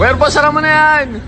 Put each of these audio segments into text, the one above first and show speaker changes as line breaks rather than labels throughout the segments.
Kuya boss, sara mo na yan!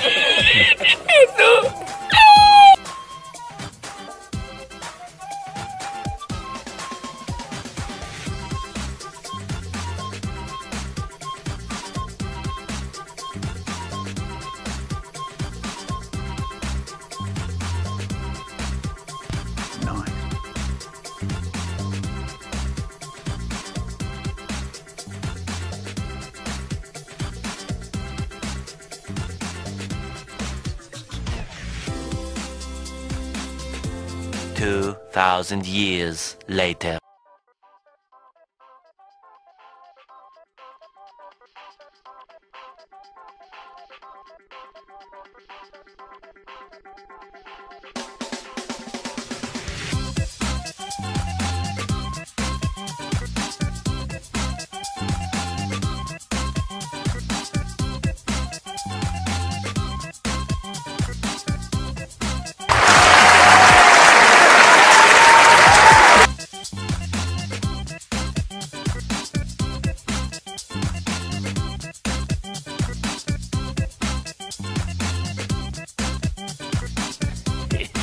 Edu! 2,000 years later.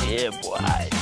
Yeah, boy.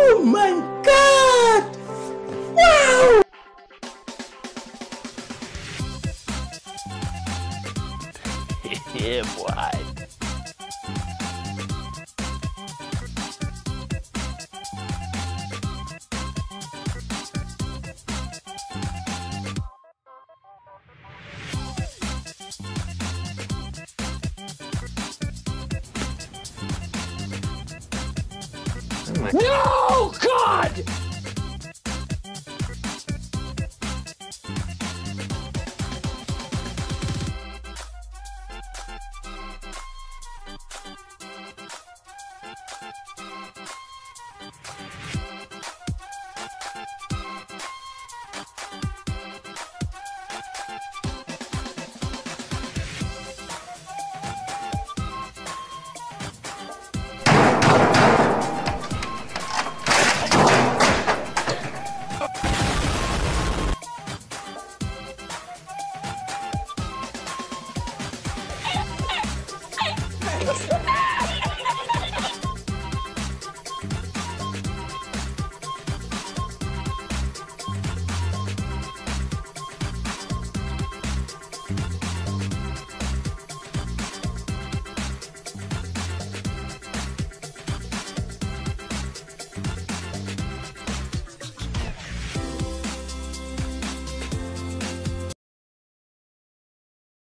Oh my god! Wow!
yeah, boy.
No! God!
Yeah.